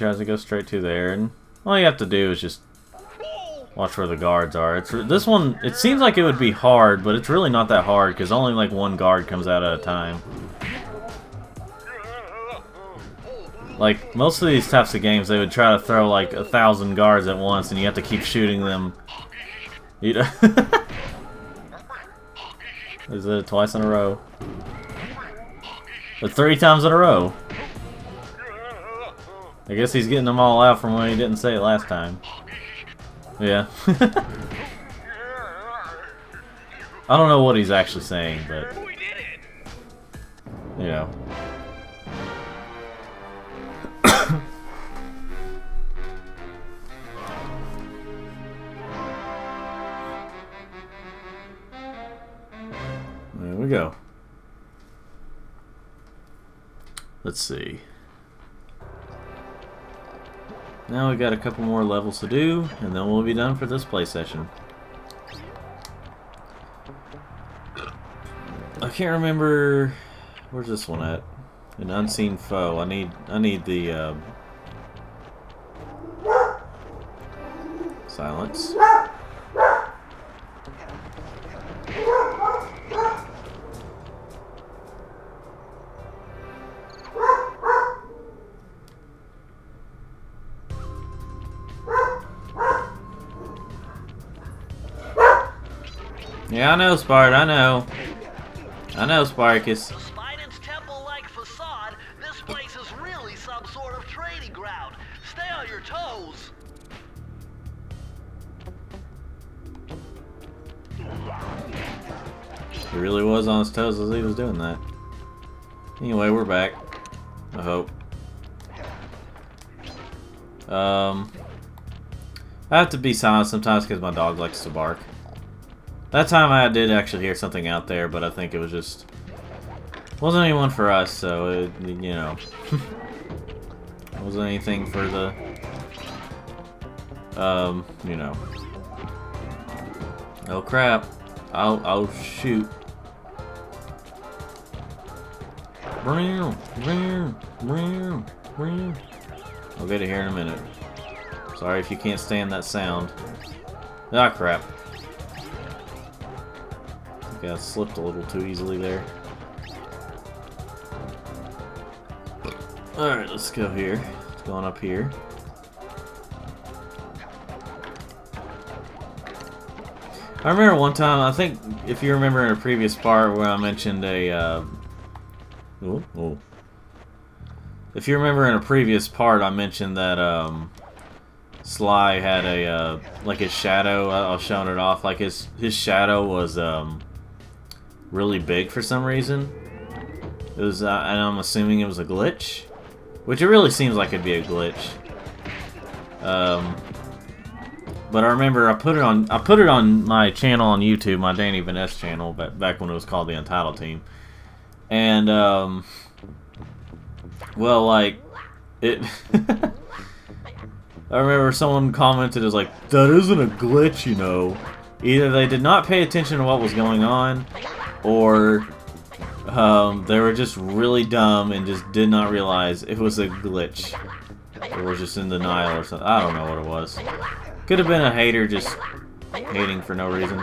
Tries to go straight to there, and all you have to do is just watch where the guards are. It's this one. It seems like it would be hard, but it's really not that hard because only like one guard comes out at a time. Like most of these types of games, they would try to throw like a thousand guards at once, and you have to keep shooting them. You know. Is it twice in a row? But three times in a row. I guess he's getting them all out from when he didn't say it last time. Yeah. I don't know what he's actually saying, but... You know. there we go. Let's see. Now we got a couple more levels to do, and then we'll be done for this play session. I can't remember where's this one at. An unseen foe. I need I need the um, silence. Yeah, I know, Spart, I know. I know, Sparkus. Despite its temple-like facade, this place is really some sort of trading ground. Stay on your toes. He really was on his toes as he was doing that. Anyway, we're back. I hope. Um, I have to be silent sometimes because my dog likes to bark. That time I did actually hear something out there, but I think it was just... Wasn't anyone for us, so it, you know. wasn't anything for the... Um, you know. Oh crap. I'll, I'll shoot. I'll get it here in a minute. Sorry if you can't stand that sound. Ah, crap. I think slipped a little too easily there. Alright, let's go here. It's going up here. I remember one time, I think, if you remember in a previous part where I mentioned a, uh, ooh, ooh. If you remember in a previous part, I mentioned that, um, Sly had a, uh, like his shadow, I was showing it off, like his, his shadow was, um, really big for some reason. It was, uh, and I'm assuming it was a glitch, which it really seems like it'd be a glitch. Um, but I remember I put it on I put it on my channel on YouTube, my Danny Ben S channel, back back when it was called the Untitled Team. And um well like it I remember someone commented as like, that isn't a glitch, you know. Either they did not pay attention to what was going on, or um, they were just really dumb and just did not realize it was a glitch. Or was just in denial or something. I don't know what it was. Could have been a hater just hating for no reason.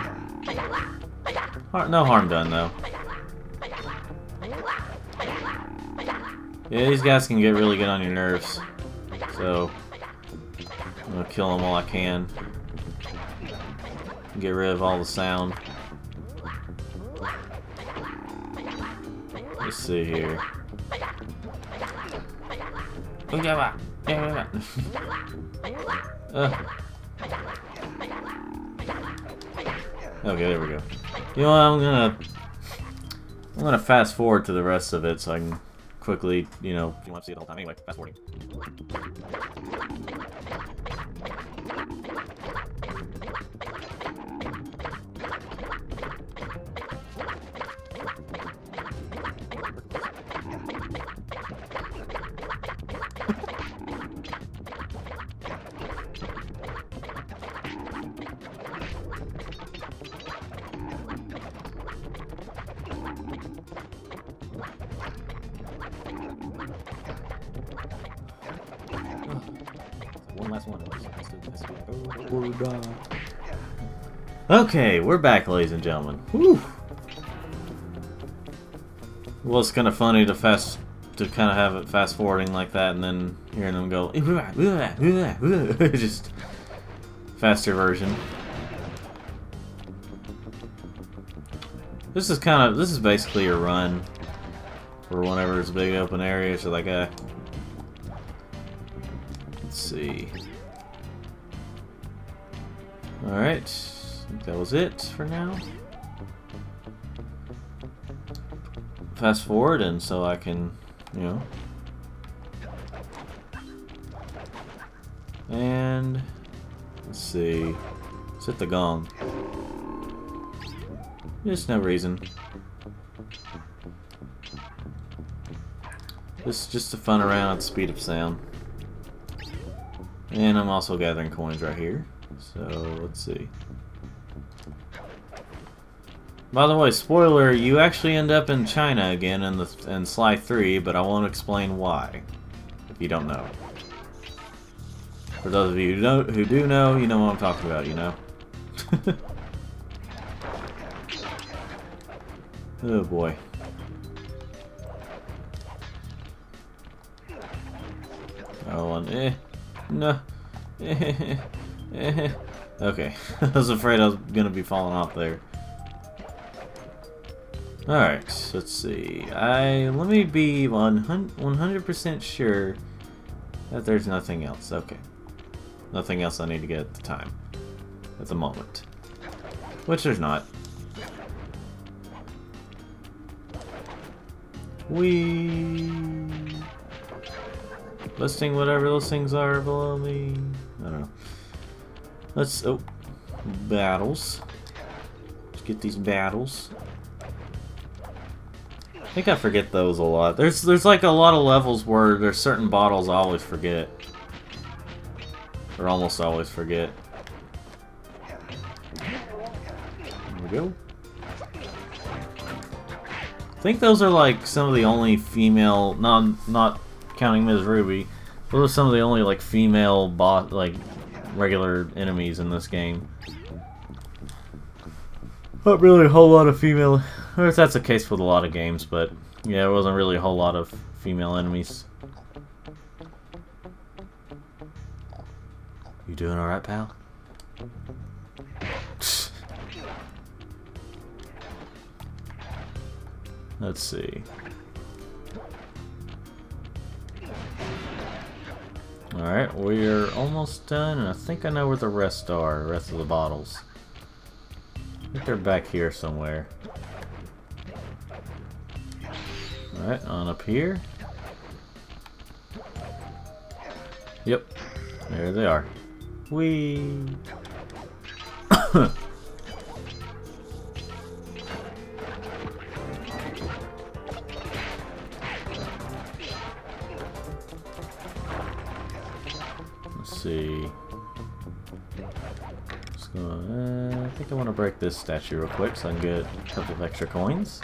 Har no harm done, though. Yeah, these guys can get really good on your nerves. So, I'm gonna kill them while I can. Get rid of all the sound. Let's see here. uh. Okay, there we go. You know what, I'm gonna... I'm gonna fast forward to the rest of it so I can quickly, you know, you want to see it all the time. Anyway, fast forwarding. One last one. Okay, we're back, ladies and gentlemen. Whew. Well, it's kind of funny to fast to kind of have it fast forwarding like that, and then hearing them go just faster version. This is kind of this is basically a run for whenever a big open area. So like a let's see. All right, I think that was it for now. Fast forward, and so I can, you know. And let's see. Hit the gong. There's no reason. This is just a fun around speed of sound. And I'm also gathering coins right here. So, let's see. By the way, spoiler, you actually end up in China again in the in Sly 3, but I won't explain why, if you don't know. For those of you who, know, who do know, you know what I'm talking about, you know? oh boy. Oh, and eh, no, eh, eh, okay. I was afraid I was gonna be falling off there. Alright, let's see. I let me be 100% sure that there's nothing else. Okay. Nothing else I need to get at the time. At the moment. Which there's not. We listing whatever those things are below me. I don't know. Let's oh battles. Let's get these battles. I think I forget those a lot. There's there's like a lot of levels where there's certain bottles I always forget. Or almost always forget. There we go. I think those are like some of the only female, not not counting Ms. Ruby, those are some of the only like female bot like regular enemies in this game. Not really a whole lot of female or if that's the case with a lot of games, but yeah, there wasn't really a whole lot of female enemies. You doing alright, pal? Let's see. Alright, we're almost done, and I think I know where the rest are, the rest of the bottles. I think they're back here somewhere. Alright, on up here. Yep. There they are. Whee! want to break this statue real quick so I can get a couple of extra coins.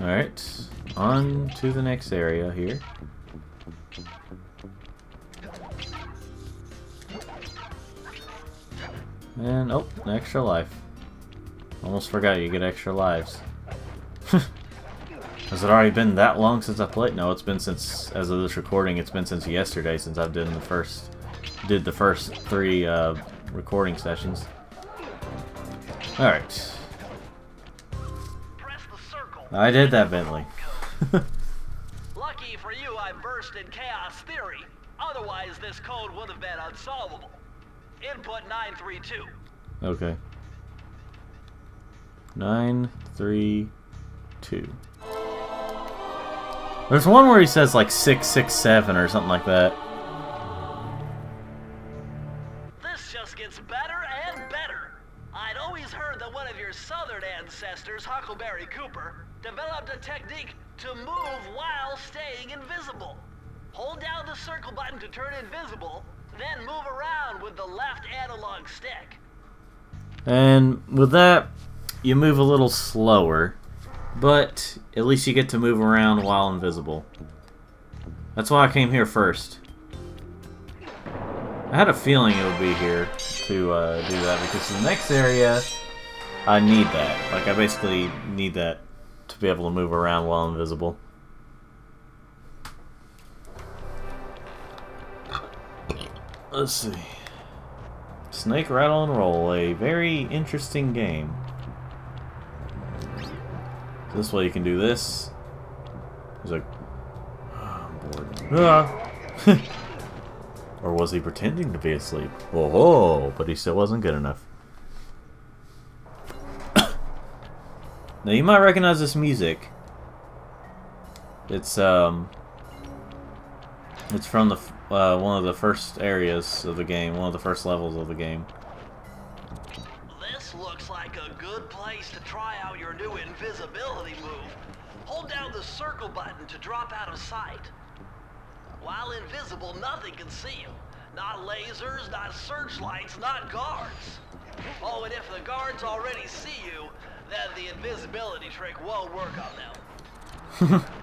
Alright, on to the next area here. And, oh, an extra life. Almost forgot you get extra lives. Has it already been that long since I played? No, it's been since, as of this recording, it's been since yesterday since I've done the first, did the first three uh, recording sessions. Alright. I did that, Bentley. Lucky for you, I burst in chaos theory. Otherwise, this code would have been unsolvable. Input 932. Okay. 932. There's one where he says like 667 or something like that. Huckleberry Cooper, developed a technique to move while staying invisible. Hold down the circle button to turn invisible, then move around with the left analog stick. And with that, you move a little slower, but at least you get to move around while invisible. That's why I came here first. I had a feeling it would be here to uh, do that because the next area, I need that. Like, I basically need that to be able to move around while invisible. Let's see. Snake Rattle and Roll, a very interesting game. This way you can do this. He's like, oh, I'm bored. Ah. or was he pretending to be asleep? Oh, but he still wasn't good enough. Now you might recognize this music. It's um, it's from the uh, one of the first areas of the game, one of the first levels of the game. This looks like a good place to try out your new invisibility move. Hold down the circle button to drop out of sight. While invisible, nothing can see you. Not lasers, not searchlights, not guards. Oh, and if the guards already see you, then the invisibility trick won't work on them.